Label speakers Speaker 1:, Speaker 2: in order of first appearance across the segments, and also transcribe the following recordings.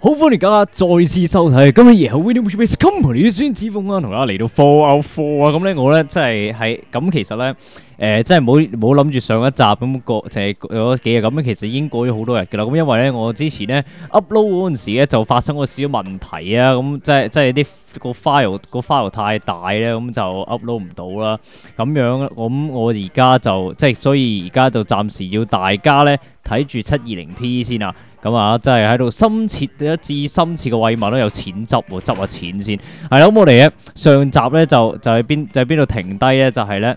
Speaker 1: 好欢迎大家再次收睇今日夜后 Winnie Space Company 孙子峰啊，同大家嚟到 Four Out Four 啊，咁咧我咧真系喺咁其实咧誒、呃，真係冇冇諗住上一集咁過，就係嗰幾日咁，其實已經過咗好多日㗎啦。咁因為咧我之前咧 upload 嗰陣時咧就發生過少少問題啊，咁即係即係啲個 file 個 file 太大咧，咁就 upload 唔到啦。咁樣咁我而家就即係所以而家就暫時要大家咧睇住七二零 P 先啊。咁啊，真係喺度深切一至深切嘅慰問都有錢執喎，執下錢先。係啦，咁我哋咧上集咧就就喺邊就喺邊度停低咧，就係咧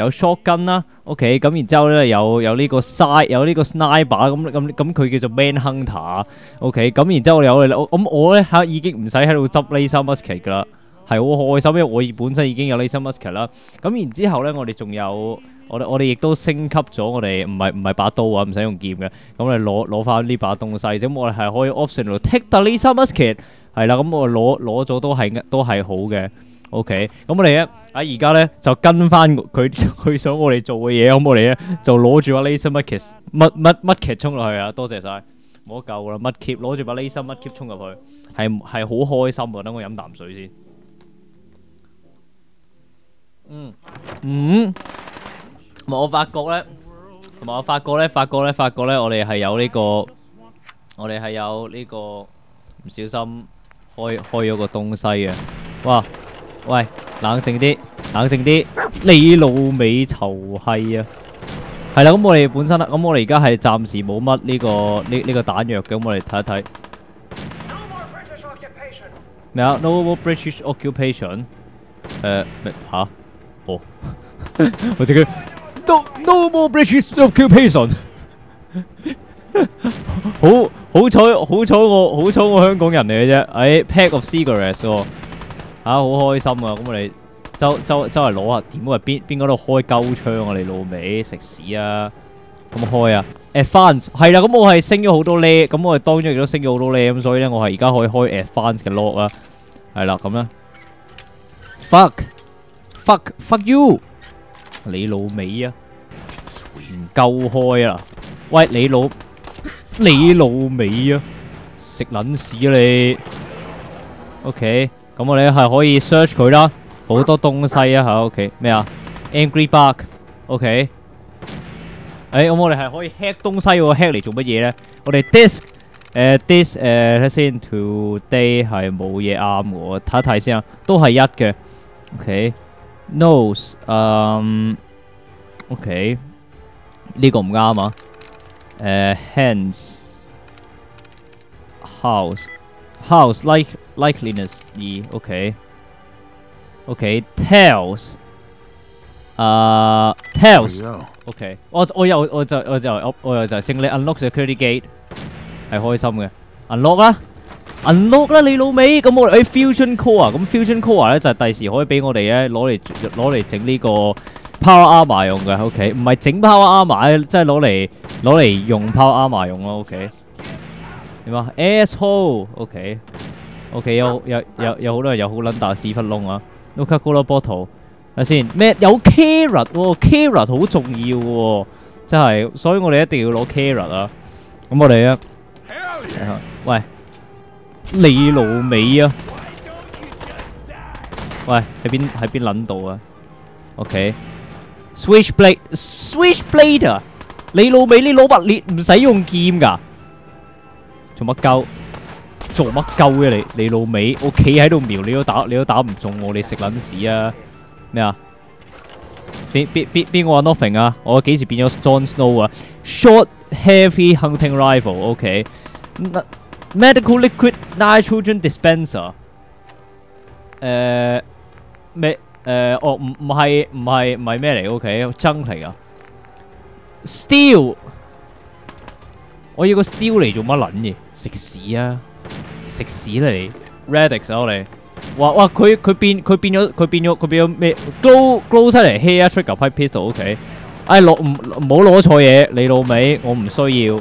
Speaker 1: 有 shotgun 啦，OK，咁然之後咧有有呢個 side 有呢個 sniper 咁咁咁佢叫做 manhunter，OK，咁然之後有咁我咧嚇已經唔使喺度執 laser musket 噶啦，係好開心，因為我本身已經有 laser musket 啦，咁然之後咧我哋仲有我哋我哋亦都升級咗我哋唔係唔係把刀啊，唔使用劍嘅，咁我哋攞攞翻呢把東西，咁我哋係可以 optional take the laser musket。係啦，咁我攞攞咗都係都係好嘅，OK。咁我哋咧啊而家咧就跟翻佢 佢想我哋做嘅嘢，咁我哋咧就攞住把 laser mudkip 乜乜乜 kit 衝落去啊！多谢晒，冇得救啦乜 kit？攞住把 laser mudkip 冲入去，系系好开心啊！等我饮啖水先。嗯嗯，我发觉咧，同埋我发觉咧，发觉咧，发觉咧，我哋系有呢个，我哋系有呢个唔小心。开开咗个东西嘅，哇！喂，冷靜啲，冷靜啲，你老尾臭閪啊！係啦，咁我哋本身啦，咁我哋而家係暫時冇乜呢個呢呢個彈藥嘅，咁我哋睇一睇。咩啊？No more British occupation？誒咩吓？哦，我直接 No no more British occupation。好好彩，好彩我好彩我香港人嚟嘅啫。誒，pack of cigarettes，吓好開心啊！咁我哋周周周围攞下，點解邊邊嗰度開鳩槍啊？你老味食屎啊！咁開啊！Advance 係啦，咁我係升咗好多咧咁我哋當中亦都升咗好多咧咁所以咧我係而家可以開 Advance 嘅 lock 啦。係啦，咁啦。Fuck fuck fuck you！你老味啊！唔夠開啊！喂，你老〜你老味啊！食撚屎啊你！OK，咁我哋係可以 search 佢啦，好多東西啊喺屋企咩啊？Angry Bug，OK。誒，咁我哋係可以 hack 東西喎，hack 嚟做乜嘢咧？我哋 disk 誒 disk 誒睇先，today 係冇嘢啱我，睇一睇先啊，都係一嘅。OK，nose，嗯，OK，呢個唔啱啊。誒，hands house house like likeliness 二，OK，OK tails，啊 tails，OK，我我又我就我就我又就係升你 unlock security gate 係開心嘅，unlock 啦，unlock 啦你老味，咁我誒 fusion core 啊，咁 fusion core 咧就係第時可以俾我哋咧攞嚟攞嚟整呢個。Power Armor 用嘅，OK，唔係整 Power Armor，即係攞嚟攞嚟用 Power Armor 用咯，OK。點啊 O.K. 有有有有好多人有好撚大屎忽窿啊！Coca-Cola bottle，睇先咩？有 Carrot 喎，Carrot 好重要，真係，所以我哋一定要攞 Carrot 啊！咁我哋啊，喂，你老味啊！喂，喺邊喺邊撚度啊？OK。Switchblade，Switchblade 啊！你老味，你攞乜你唔使用劍噶？做乜鳩？做乜鳩嘅你？你老味，我企喺度瞄，你都打，你都打唔中我，你食撚屎啊！咩啊？邊邊邊邊個話 nothing 啊？我幾時變咗 Jon Snow 啊？Short heavy hunting rifle，OK。Medical liquid nitrogen dispenser。诶咩？誒，哦，唔唔係唔係唔系咩嚟？OK，真嚟噶。Steel，我要個 Steel 嚟做乜撚嘢？食屎啊！食屎啦你！Radix 啊我哋哇哇！佢佢變佢变咗佢變咗佢變咗咩？glow glow 出嚟 hair trigger pipe pistol OK。哎攞唔唔好攞錯嘢，你老味，我唔需要，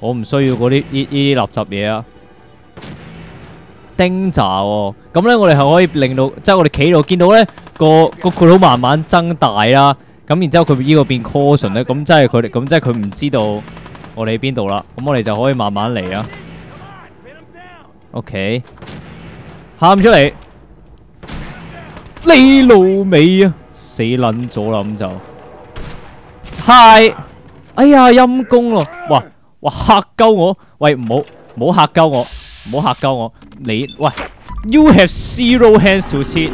Speaker 1: 我唔需要嗰啲呢呢啲垃圾嘢啊！丁炸喎，咁咧我哋係可以令到，即係我哋企度見到咧個個括佬慢慢增大啦，咁然之後佢呢個變 caution 咧，咁即係佢哋，咁即係佢唔知道我哋喺邊度啦，咁我哋就可以慢慢嚟啊。OK，喊出嚟，你老味啊，死撚咗啦咁就。嗨，哎呀陰公咯，哇哇嚇鳩我，喂唔好唔好嚇鳩我，唔好嚇鳩我，你喂，you have zero hands to see，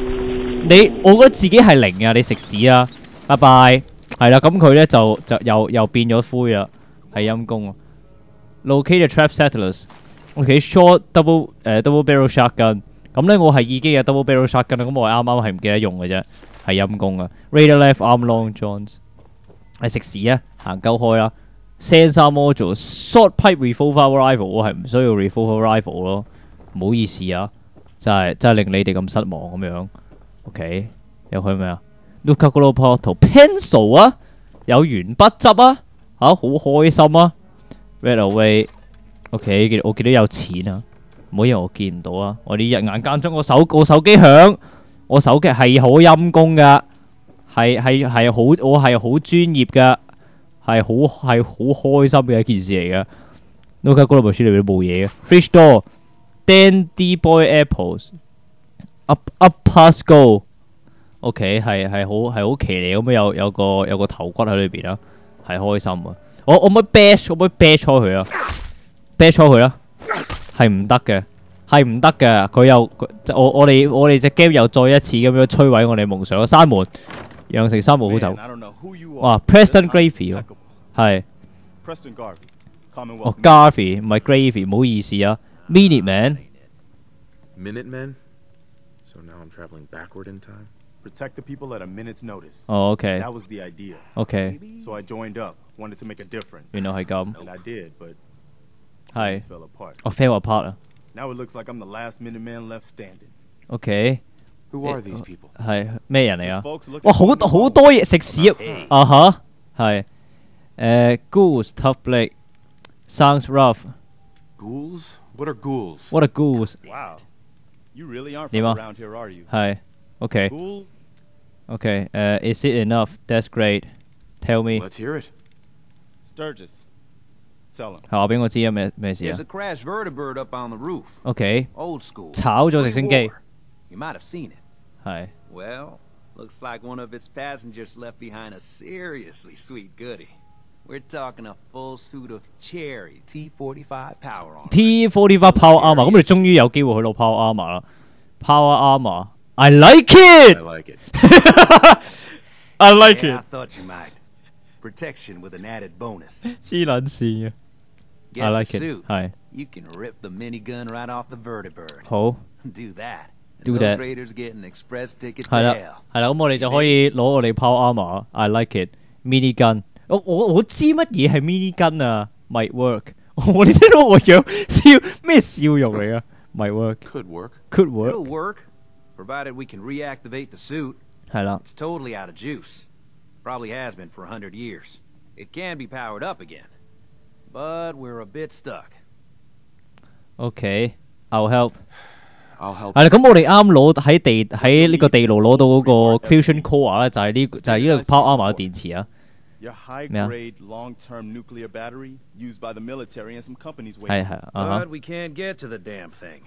Speaker 1: 你我覺得自己係零啊，你食屎啊，拜拜，係啦，咁佢咧就就又又變咗灰啦，係陰公啊，locate the trap settlers，ok，short double 誒 double barrel shotgun，咁咧我係已經有 double barrel shotgun 啦，咁我啱啱係唔記得用嘅啫，係陰功啊，radar left arm long johns。係食屎啊！行鳩開啦，sensor module short pipe revolver rifle，我係唔需要 revolver rifle 咯，唔好意思啊，真係真係令你哋咁失望咁樣。OK，有去咩啊？Look at the portal pencil 啊，有鉛筆執啊，嚇好開心啊！Red away。OK，我見到有钱啊，唔好以为我见唔到啊！我哋日眼间中我手個手机响，我手机系好阴功噶，系系系好，我系好专业噶，系好系好开心嘅一件事嚟噶。No 卡嗰度部書裏邊都冇嘢嘅。Fish door, Dandy Boy Apples, Up Upper Skull。OK，系系好系好騎呢咁樣，有有个有个头骨喺里边啦，系开心啊！我我唔可以 bash，我唔可以 bash 開佢啊，bash 佢啦，係唔得嘅，係唔得嘅。佢又我我哋我哋只 game 又再一次咁樣摧毀我哋夢想，閂門。羊城三號好走，哇！Preston Gravy 喎，係。哦，Garvey 唔係 Gravy，唔好意思啊。Minute Man。
Speaker 2: Minute Man So now I'm traveling backward in time.
Speaker 3: Protect the people at a minute's notice.
Speaker 1: 哦，OK。
Speaker 3: That was the idea.
Speaker 1: OK。
Speaker 3: So I joined up, wanted to make a difference.
Speaker 1: 原來係咁。
Speaker 3: And I did, but
Speaker 1: 系
Speaker 3: things。fell apart.
Speaker 1: 我 fail apart 啊。
Speaker 3: Now it looks like I'm the last Minuteman left standing.
Speaker 1: OK。
Speaker 2: Who are these people?
Speaker 1: 系咩人嚟
Speaker 3: Just
Speaker 1: 啊？
Speaker 3: folks looking
Speaker 1: 哇，好
Speaker 3: for
Speaker 1: 多
Speaker 3: new
Speaker 1: 好
Speaker 3: hope.
Speaker 1: 多嘢食屎啊！吓，系。诶，Ghouls tough Blake sounds rough。
Speaker 2: Ghouls? What are ghouls?
Speaker 1: What a ghouls。
Speaker 3: Wow. You really aren't
Speaker 1: 点
Speaker 3: from
Speaker 1: 啊
Speaker 3: around here, are you?
Speaker 1: 系。OK。
Speaker 3: Ghouls?
Speaker 1: OK。诶，Is it enough? That's great. Tell me。
Speaker 2: Let's hear it.
Speaker 3: Sturgis. Tell him.
Speaker 1: 系话俾我知啊，咩咩事
Speaker 4: There's
Speaker 1: 啊
Speaker 4: a crashed vertibird up on the roof.
Speaker 1: ？OK。
Speaker 4: Old school.
Speaker 1: 炒咗直升机。
Speaker 4: Pre-war. You might have seen it.
Speaker 1: 系。
Speaker 4: Well, looks like one of its passengers left behind a seriously sweet goodie. We're talking a full suit of cherry T45 power armor.
Speaker 1: T forty five power armor，咁你终于有机会去到 power armor 啦。Power armor，I like
Speaker 2: I
Speaker 1: it，I
Speaker 2: like it.
Speaker 1: like
Speaker 4: yeah, I it，thought you might. Protection with an added bonus.
Speaker 1: 黐撚线嘅
Speaker 4: Get
Speaker 1: ，I
Speaker 4: the
Speaker 1: like it，
Speaker 4: suit.
Speaker 1: 系
Speaker 4: You can rip the minigun right off the vertibird.
Speaker 1: 好
Speaker 4: Do that. and
Speaker 1: Do
Speaker 4: those
Speaker 1: that.
Speaker 4: Raiders get an express ticket to
Speaker 1: 系啦
Speaker 4: hell.
Speaker 1: 系啦，咁我哋就可以攞我哋 power armor，I like it，mini gun，我我我知乜嘢系 mini gun 啊，might work，我哋听到我样笑咩笑容嚟啊，might
Speaker 2: Could work.
Speaker 1: work，could
Speaker 4: It'll
Speaker 1: work，
Speaker 4: work, provided we can reactivate the suit.
Speaker 1: 系啦
Speaker 4: It's totally out of juice. Probably has been for a hundred years. It can be powered up again. But we're a bit stuck.
Speaker 1: ，OK，I'll help。
Speaker 2: I'll help.
Speaker 1: 系啦，咁我哋啱攞喺地喺呢个地牢攞到嗰个 fusion core 咧，就系呢就系呢个 power armor 嘅电池啊。
Speaker 3: Your high
Speaker 1: Yeah.
Speaker 3: grade long term nuclear battery used by the military and some companies
Speaker 1: 系
Speaker 3: waiting.
Speaker 1: 系啊
Speaker 4: But we can't get to the damn thing.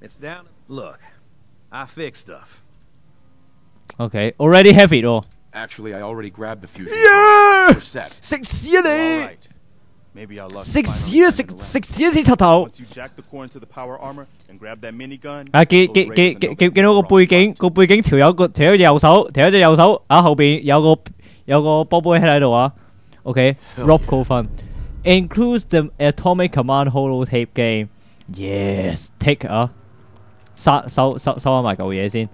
Speaker 4: It's down. Look, I fix stuff.
Speaker 1: OK，already have it 喎。
Speaker 2: Actually, I already grabbed the fusion.
Speaker 1: Yeah！
Speaker 2: We're set.
Speaker 1: 食屎啊
Speaker 3: All
Speaker 1: 你！ 食屎啊！食.食屎啊！死柒頭
Speaker 3: ！Once you jack the core into the power armor and grab that minigun,
Speaker 1: 啊，見
Speaker 3: those
Speaker 1: 見
Speaker 3: Raiders
Speaker 1: 見
Speaker 3: are
Speaker 1: 見
Speaker 3: no
Speaker 1: 見
Speaker 3: good
Speaker 1: 見到個背景.個背景條友個條友隻右手，條友隻右手啊後邊有個有個波波喺度啊。OK，Rob Coffin includes the Atomic Command holotape game。Yes，take 啊，收收收收翻埋嚿嘢先。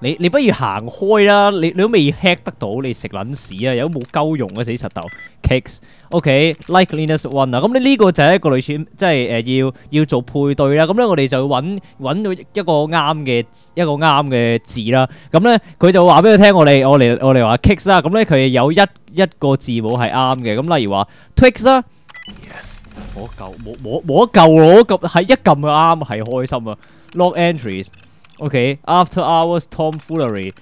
Speaker 1: 你你不如行開啦！你你都未 hack 得到，你食撚屎啊！有冇鳩用啊死柒頭！cakes。OK，likeliness one 啊，咁你呢個就係一個類似即係誒要要做配對啦。咁咧我哋就要揾揾到一個啱嘅一個啱嘅字啦。咁咧佢就話俾佢聽，我哋我哋我哋話 cakes 啦。咁咧佢有一一個字母係啱嘅。咁例如話 Twix 啦。
Speaker 2: Yes.
Speaker 1: 冇得救，冇冇冇得救喎！我撳係一撳就啱，係開心啊！Log entries。OK，after hours tomfoolery。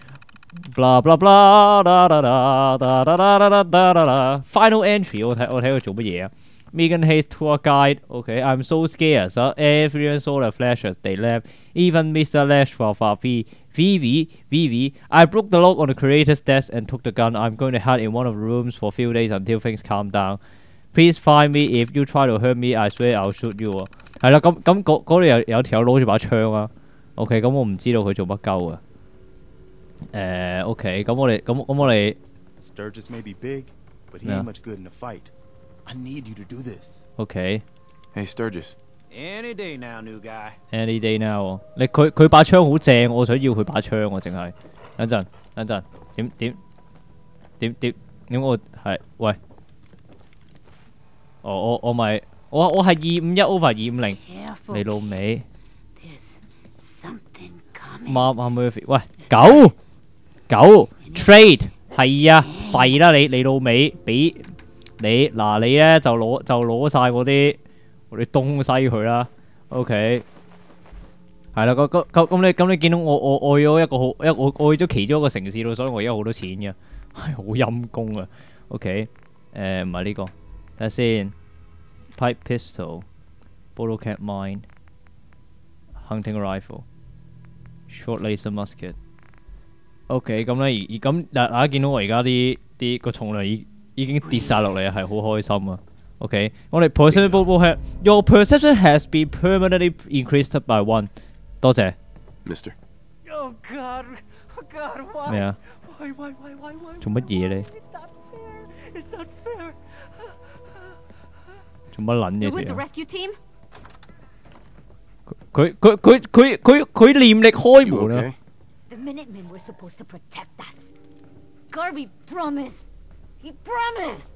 Speaker 1: blah blah blah da da da da da da da da da da Final entry 我睇我睇佢做乜嘢啊？Megan Hayes tour guide. Okay, I'm so scared. So everyone saw the flashes. They left. Even Mr. Lash for Fafi. Vivi, Vivi. I broke the lock on the creator's desk and took the gun. I'm going to hide in one of the rooms for a few days until things calm down. Please find me if you try to hurt me. I swear I'll shoot you 啊。系啦，咁咁嗰嗰度有有条友攞住把枪啊。OK，咁我唔知道佢做乜鸠啊。 誒，OK，咁我哋咁咁我哋
Speaker 3: Sturgis may be big, but he ain't much good in a fight. I need you to do this.
Speaker 1: OK
Speaker 2: Hey, Sturgis.
Speaker 4: Any day now, new guy.
Speaker 1: any day now。你佢佢把槍好正，我想要佢把槍我，淨係等陣等陣點點點點點我係喂，哦我我咪我我係二五一 over 二五零，你老味
Speaker 5: There's something coming.
Speaker 1: 媽媽 Murphy，喂狗九 trade 係啊废啦你你老味俾你嗱你咧就攞就攞晒嗰啲嗰啲東西佢啦，OK。係啦，咁咁咁你咁你見到我我我咗一個好一我我咗其中一個城市咯，所以我而家好多錢嘅，係好陰功啊。OK，诶唔係呢個，睇下先，pipe pistol、bottle cap mine、hunting rifle、short laser musket。OK，咁咧而而咁大大家見到我而家啲啲個重量已已經跌晒落嚟，係好開心啊。OK，我哋 perception bubble hat your perception has been permanently increased by one。多謝
Speaker 2: Mister.
Speaker 4: Oh God, oh God, why?
Speaker 1: 咩啊
Speaker 4: ？Why, why, why, why, why?
Speaker 1: 做乜嘢咧.做乜撚嘢
Speaker 5: team?
Speaker 1: 佢佢佢佢佢佢念力開
Speaker 2: You
Speaker 1: 門啊！
Speaker 5: Minutemen were supposed to protect us. Garvey promised. He promised.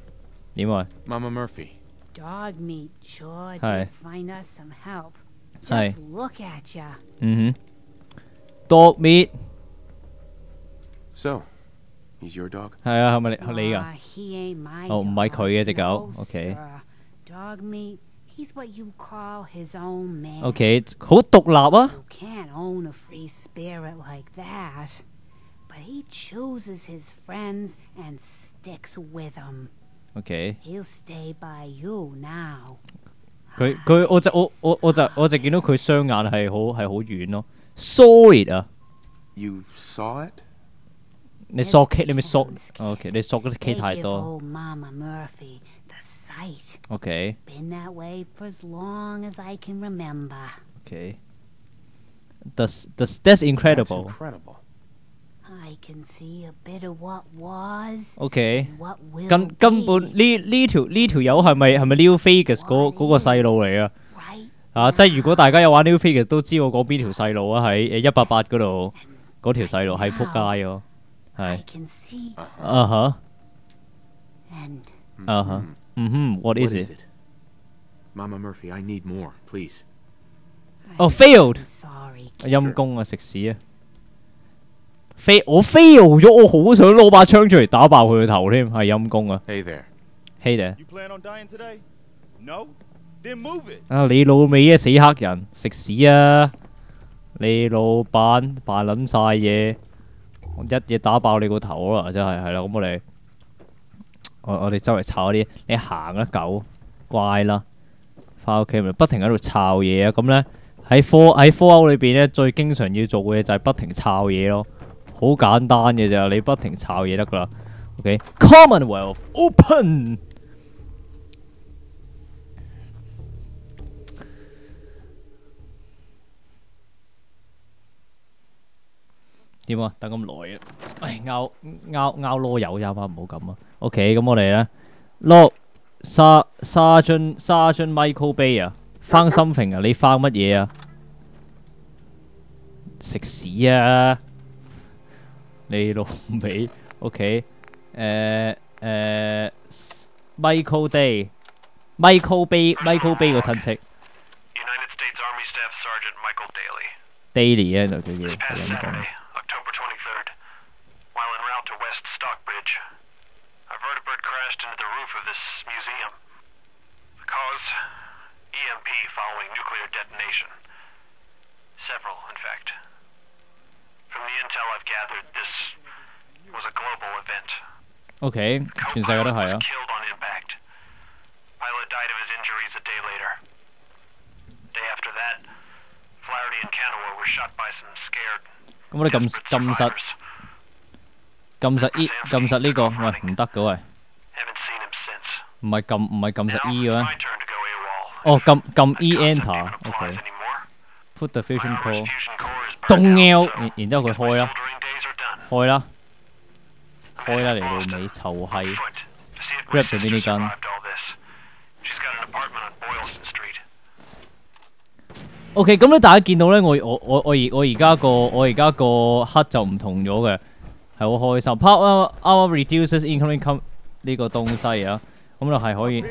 Speaker 1: Nimoy.
Speaker 2: Mama Murphy.
Speaker 5: Dog meat sure
Speaker 1: Hi.
Speaker 5: did find us some help. Just Hi. look at ya.
Speaker 1: Mm-hmm. Dog meat.
Speaker 2: So, he's your dog?
Speaker 1: Hi, how many?
Speaker 5: How
Speaker 1: many?
Speaker 5: Ah, oh, my Sir. Dog meat he's what you call his own man.
Speaker 1: OK，好独立啊！
Speaker 5: You can't own a free spirit like that. But he chooses his friends and sticks with them.
Speaker 1: OK，
Speaker 5: He'll stay by you now.
Speaker 1: 佢佢我就我我我就我就见到佢双眼系好系好远咯，solid 啊！
Speaker 2: You saw it?
Speaker 1: 你索 K 你咪索，OK，你索嗰啲 K
Speaker 5: They
Speaker 1: 太
Speaker 5: give
Speaker 1: 多
Speaker 5: old Mama Murphy the sight.
Speaker 1: ，OK
Speaker 5: Been that way for as long as I can remember.
Speaker 1: OK。That's that's that's
Speaker 2: That's
Speaker 1: incredible。
Speaker 2: incredible.
Speaker 5: I can see a bit of what was
Speaker 1: OK，
Speaker 5: and what will
Speaker 1: 根根本
Speaker 5: be,
Speaker 1: 呢呢条呢条友系咪系咪 New Vegas 嗰嗰个细路嚟啊？
Speaker 5: right?
Speaker 1: 啊！即系如果大家有玩 New Vegas 都知我讲边条细路啊？喺诶一八八嗰度嗰条细路系扑街喎，
Speaker 5: I
Speaker 1: 系
Speaker 5: can see
Speaker 1: 啊哈
Speaker 5: and
Speaker 1: 啊哈， 嗯哼，What
Speaker 2: What
Speaker 1: is
Speaker 2: is it？it? Mama Murphy, I need more, please.
Speaker 1: 哦
Speaker 5: ，failed，sorry.
Speaker 1: 陰公啊，食屎啊！fail 我 fail 咗，我好想攞把槍出嚟打爆佢個頭添，係陰公啊
Speaker 2: Hey
Speaker 1: there.，hey there。
Speaker 3: You plan on dying today? No? Then move it.
Speaker 1: 啊！你老味啊，死黑人，食屎啊！你老闆扮撚晒嘢，我一嘢打爆你個頭啦！真係係啦，咁我哋我我哋周圍炒啲，你行啦狗，乖啦，翻屋企咪不停喺度炒嘢啊！咁咧喺科喺科歐裏邊咧，最經常要做嘅嘢就係不停炒嘢咯，好簡單嘅咋，你不停炒嘢得噶啦。OK，Commonwealth open。點啊？等咁耐啊！唉，拗拗拗啰柚咋嘛，唔好咁啊。OK，咁我哋咧，Look 沙沙津沙津 Michael Bay 啊，翻 something 啊，你翻乜嘢啊？食屎啊！你老味，OK，誒誒 Michael Day，Michael Bay，Michael Bay 個親戚
Speaker 6: United States Army Staff Sergeant Michael Daly.
Speaker 1: Daily 啊就叫
Speaker 6: nuclear detonation. Several, in fact. From the intel I've gathered, this was a global event.
Speaker 1: OK，全世界都
Speaker 6: Co-pilot
Speaker 1: 系啊
Speaker 6: was。killed on impact. Pilot died of his injuries a day later. Day after that, Flaherty and Canoa were shot by some scared
Speaker 1: 咁我哋揿
Speaker 6: desperate
Speaker 1: 揿实
Speaker 6: survivors.
Speaker 1: 揿实 E 揿实呢个，喂唔得嘅喂，
Speaker 6: Haven't seen him since.
Speaker 1: 唔系揿唔系揿
Speaker 6: Now
Speaker 1: 实 E
Speaker 6: it's
Speaker 1: 嘅咩 哦，撳撳 E Enter。OK。Put the fusion core。動搖然然之後佢開啦，開啦，開啦嚟到尾臭閪，grab the
Speaker 6: mini gun。
Speaker 1: OK，咁咧大家見到咧，我我我我而我而家個我而家個黑就唔同咗嘅，係好開心。Power hour reduces incoming com 呢個東西啊，咁就係可以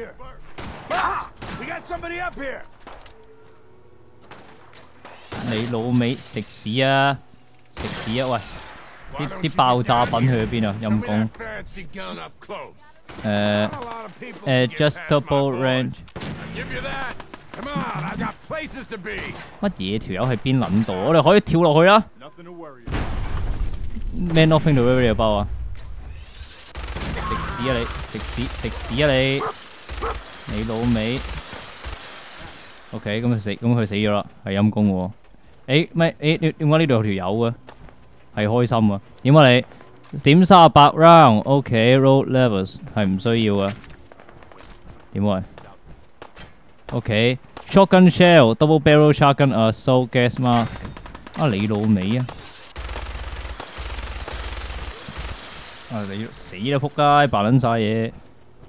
Speaker 1: 你老味食屎啊！食屎啊！喂，啲啲爆炸品去咗邊啊？陰公
Speaker 3: past my
Speaker 1: adjustable range
Speaker 3: I give you that. Come on, I got places to be.
Speaker 1: 乜嘢條友喺邊撚度？我哋可以跳落去啦。Man nothing to worry about 啊！食屎啊你！食屎食屎啊你！你老味。OK，咁佢死，咁佢死咗啦，係陰公喎。誒咩？誒點解呢度有條友嘅？係開心啊！點啊你？點三十八 round？OK，road levels 係唔需要啊。點啊？OK，shotgun shell，double barrel shotgun assault gas mask。啊你老味啊！啊！你死啦！仆街，扮撚晒嘢。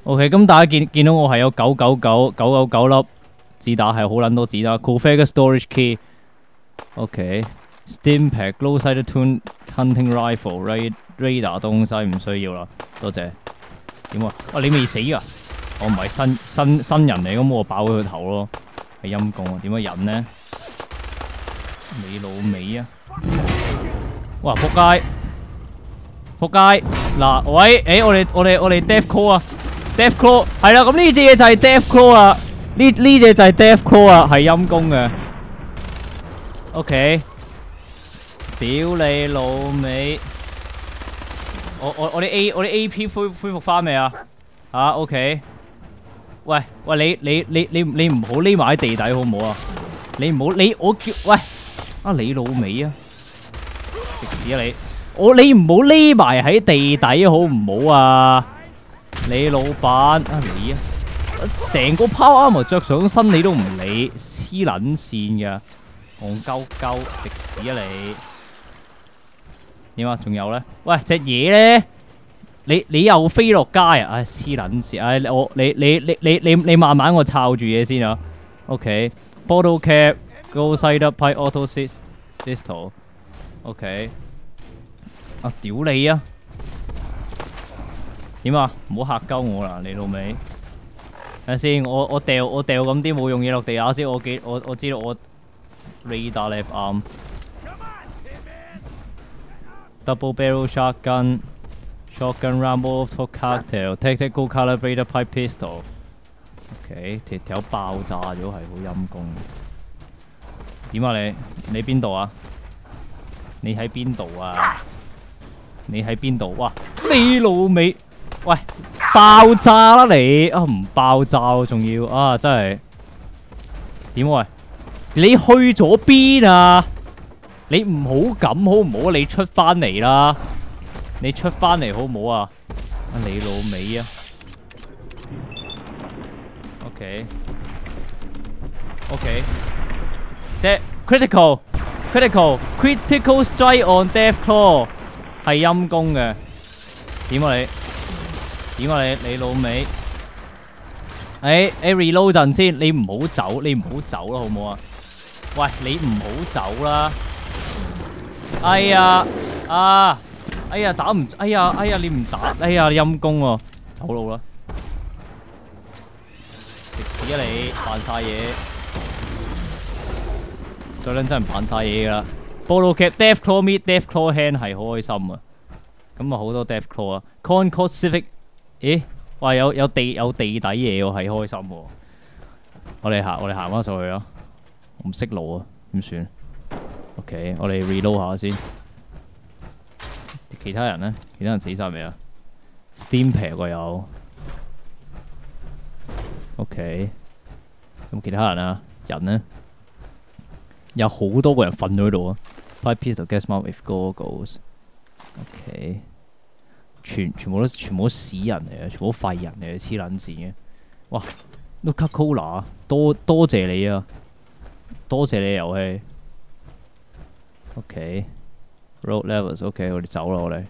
Speaker 1: OK，咁大家見見到我係有九九九九九九粒子彈，係好撚多子彈。Config storage key。OK。Steam pack low sighted tune hunting rifle ra radar 東西唔需要啦，多謝。點啊？啊你未死啊？我唔係新新新人嚟，咁我爆佢個頭咯。係陰公啊！點樣忍呢？你老味啊！哇！仆街！仆街！嗱，喂，誒，我哋我哋我哋 Death Claw 啊，Death Claw 係啦，咁呢只嘢就係 Death Claw 啊，呢呢只就係 Death Claw 啊，係陰公嘅。OK，屌你老味！我我我啲 A 我啲 AP 恢恢復翻未啊？啊 OK。喂喂，你你你你你唔好匿埋喺地底好唔好啊？你唔好你我叫喂啊你老味啊！食屎啊你！我你唔好匿埋喺地底好唔好啊？你老闆啊你啊，成個 power armor 着上身你都唔理，黐撚線㗎，戇鳩鳩食屎啊你！點啊？仲有咧？喂，隻嘢咧，你你又飛落街啊！唉，黐撚線！唉，我你你你你你你慢慢我抄住嘢先啊。OK，bottle cap go side up pipe auto sys system。OK。啊！屌你啊！點啊？唔好嚇鳩我啦，你老味。睇下先，我我掉我掉咁啲冇用嘢落地下先，我記我我知道我 radar left arm。Double barrel shotgun, shotgun rambo for cocktail, tactical calibrated pipe pistol。OK，條條爆炸咗系好阴功。点啊你？你边度啊？你喺边度啊？你喺边度？哇！你老味，喂，爆炸啦你啊！唔爆炸，仲要啊！真係點喂？你去咗邊啊？你唔好咁好唔好？你出翻嚟啦！你出翻嚟好唔好啊？你老味啊！OK OK。Death critical critical critical strike on death claw 係陰公嘅。點啊你？点啊你？你老味？誒誒 reload 陣先，你唔好走，你唔好走啦，好唔好啊？喂，你唔好走啦！哎呀啊！哎呀打唔，哎呀哎呀你唔打，哎呀阴公喎，走路啦！食屎啊你！扮晒嘢，再撚真係扮晒嘢噶啦。Bolo Cap、Death Claw Meat、Death Claw Hand 系好开心啊！咁啊好多 Death Claw 啊，Concord Civic，咦？哇有有地有地底嘢喎，係開心喎。我哋行我哋行翻上去啊！我唔識路啊，點算？OK，我哋 reload 下先。其他人呢？其他人死晒未啊？Steam 平喎有。OK，咁其他人啊，人呢？有好多個人瞓咗喺度啊！Five piece to guess mount if go goes。OK，全全部都全部都屎人嚟嘅，全部都廢人嚟嘅，黐撚線嘅。哇！Luca Cola，多多谢你啊！多谢你游戏。OK，road levels，OK，我哋走啦，我哋。